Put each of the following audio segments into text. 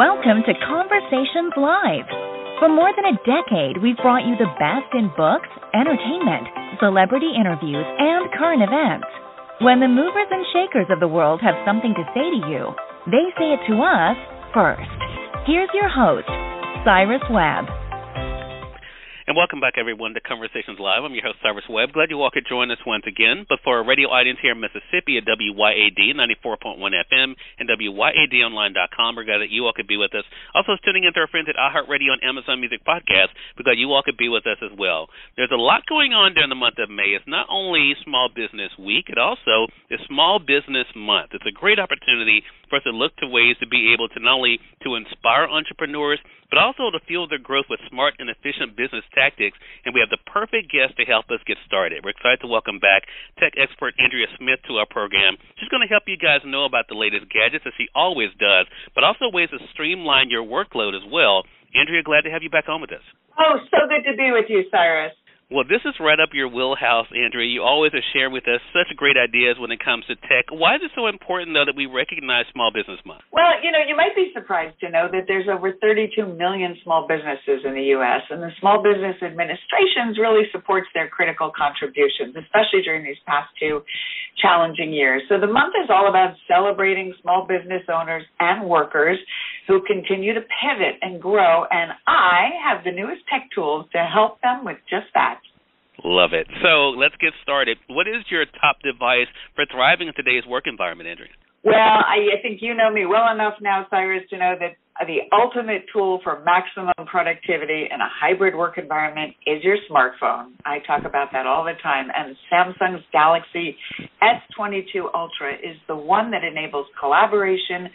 Welcome to Conversations Live. For more than a decade, we've brought you the best in books, entertainment, celebrity interviews, and current events. When the movers and shakers of the world have something to say to you, they say it to us first. Here's your host, Cyrus Webb. And welcome back, everyone, to Conversations Live. I'm your host, Cyrus Webb. Glad you all could join us once again. But for our radio audience here in Mississippi at WYAD 94.1 FM and WYADonline.com, we're glad that you all could be with us. Also, tuning in to our friends at iHeartRadio and Amazon Music Podcast, we're glad you all could be with us as well. There's a lot going on during the month of May. It's not only Small Business Week, it also is Small Business Month. It's a great opportunity for us to look to ways to be able to not only to inspire entrepreneurs, but also to fuel their growth with smart and efficient business tactics. And we have the perfect guest to help us get started. We're excited to welcome back tech expert Andrea Smith to our program. She's going to help you guys know about the latest gadgets, as she always does, but also ways to streamline your workload as well. Andrea, glad to have you back on with us. Oh, so good to be with you, Cyrus. Well, this is right up your wheelhouse, Andrea. You always share with us such great ideas when it comes to tech. Why is it so important, though, that we recognize Small Business Month? Well, you know, you might be surprised to know that there's over 32 million small businesses in the U.S., and the Small Business Administrations really supports their critical contributions, especially during these past two challenging years. So the month is all about celebrating small business owners and workers who continue to pivot and grow, and I have the newest tech tools to help them with just that. Love it. So let's get started. What is your top device for thriving in today's work environment, Andrea? Well, I, I think you know me well enough now, Cyrus, to know that the ultimate tool for maximum productivity in a hybrid work environment is your smartphone. I talk about that all the time. And Samsung's Galaxy S22 Ultra is the one that enables collaboration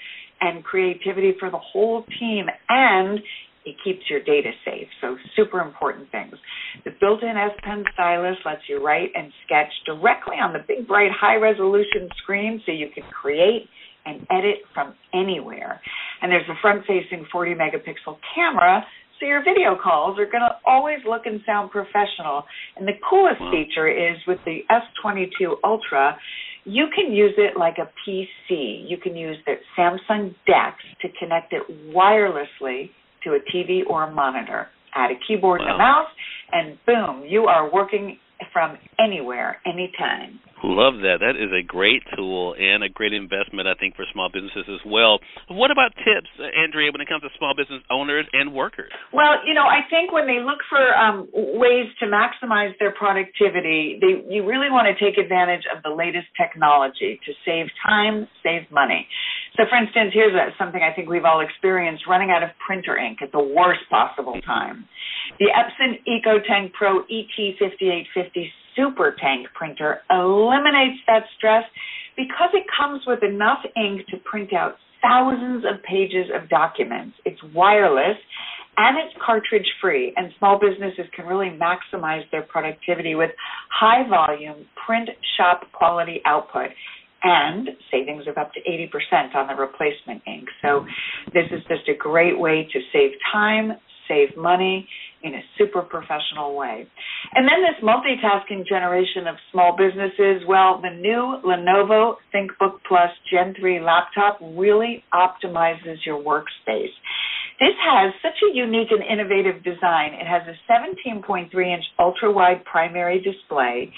and creativity for the whole team and it keeps your data safe. So super important things. The built-in S Pen stylus lets you write and sketch directly on the big bright high resolution screen so you can create and edit from anywhere. And there's a front-facing 40 megapixel camera so your video calls are going to always look and sound professional. And the coolest feature is with the S22 Ultra, you can use it like a PC. You can use the Samsung DeX to connect it wirelessly to a TV or a monitor. Add a keyboard wow. and a mouse, and boom, you are working from anywhere, anytime. Love that. That is a great tool and a great investment, I think, for small businesses as well. What about tips, Andrea, when it comes to small business owners and workers? Well, you know, I think when they look for um, ways to maximize their productivity, they, you really want to take advantage of the latest technology to save time, save money. So, for instance, here's something I think we've all experienced running out of printer ink at the worst possible time. The Epson EcoTank Pro ET5850 super tank printer eliminates that stress because it comes with enough ink to print out thousands of pages of documents. It's wireless and it's cartridge free, and small businesses can really maximize their productivity with high volume print shop quality output and savings of up to 80% on the replacement ink. So, this is just a great way to save time, save money, in a super professional way. And then this multitasking generation of small businesses, well, the new Lenovo ThinkBook Plus Gen 3 laptop really optimizes your workspace. This has such a unique and innovative design. It has a 17.3 inch ultra wide primary display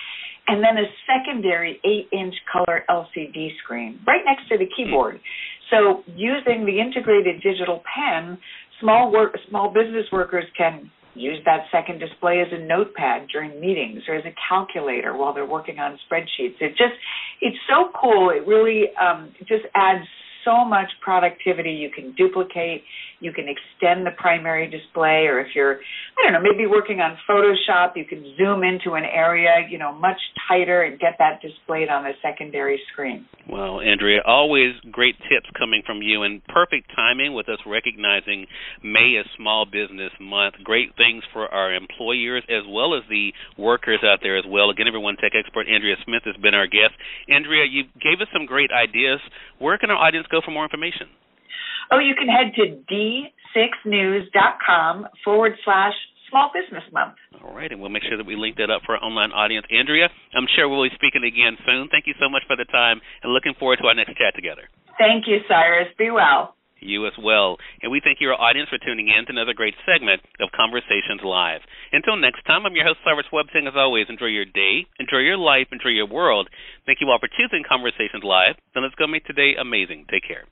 and then a secondary 8 inch color LCD screen right next to the keyboard. So using the integrated digital pen, small work, small business workers can use that second display as a notepad during meetings or as a calculator while they're working on spreadsheets. It just it's so cool. It really um, just adds so much productivity. You can duplicate, you can extend the primary display, or if you're, I don't know, maybe working on Photoshop, you can zoom into an area, you know, much tighter and get that displayed on the secondary screen. Well, Andrea, always great tips coming from you, and perfect timing with us recognizing May is Small Business Month. Great things for our employers as well as the workers out there as well. Again, everyone, tech expert Andrea Smith has been our guest. Andrea, you gave us some great ideas. Where can our audience go? Go for more information? Oh, you can head to dsnews.com forward slash Small Business Month. All right, and we'll make sure that we link that up for our online audience. Andrea, I'm sure we'll be speaking again soon. Thank you so much for the time and looking forward to our next chat together. Thank you, Cyrus. Be well. You as well. And we thank your audience for tuning in to another great segment of Conversations Live. Until next time, I'm your host, Cyrus Webb, saying as always, enjoy your day, enjoy your life, enjoy your world. Thank you all for choosing Conversations Live. Then let's go make today amazing. Take care.